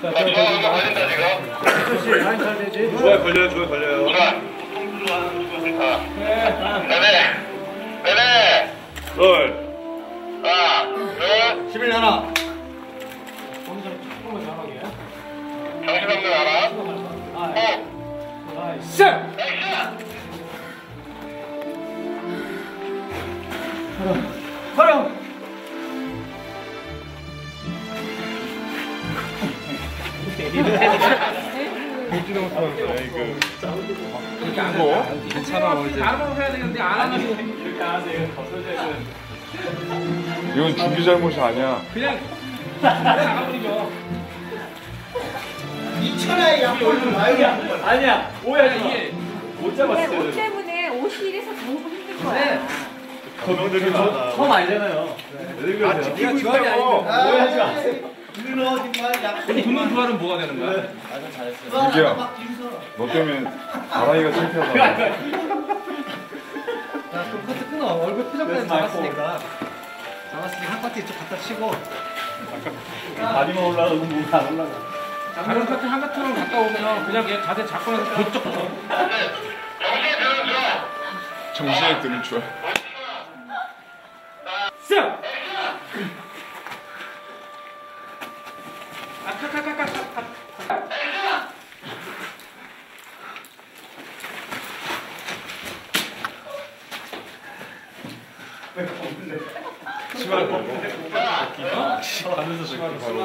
자, 저, 저기 나. 그렇지, 라인 잘 되지. 좋아요 걸려요 좋아요 걸려요 네네. 네네. 롤 하나, 둘, 11 하나. 거기서 조금만 잘하게. 정신없는 하나. 아, 오, 나이스. 액션! 활용. 이건 준비 잘못이 아니야. 아니야. 오해하지 마. 근데 옷 때문에 옷이 이래서 너무 힘들 거야. 거명들이 많아 처음 아니잖아요. 아 지키고 있다고 오해하지 마세요. 붙는 부활은 뭐가 되는 거야? 유기야, 너 때문에 아라이가 창피하다. 야, 그럼 커트 끊어. 얼굴 표정까지 잡았으니까. 잡았으니까 한 파티 이쪽 갖다 치고. 다리만 올라가고 몸안 올라가 다른 파트 한 파트로 갔다 오면 그냥 얘 자세 잡고 나서 번쩍 붙어. 정신 들은 줄. 정신에 드는 줄. 쓱! 치마를 벗고 가면서 치마를 벗고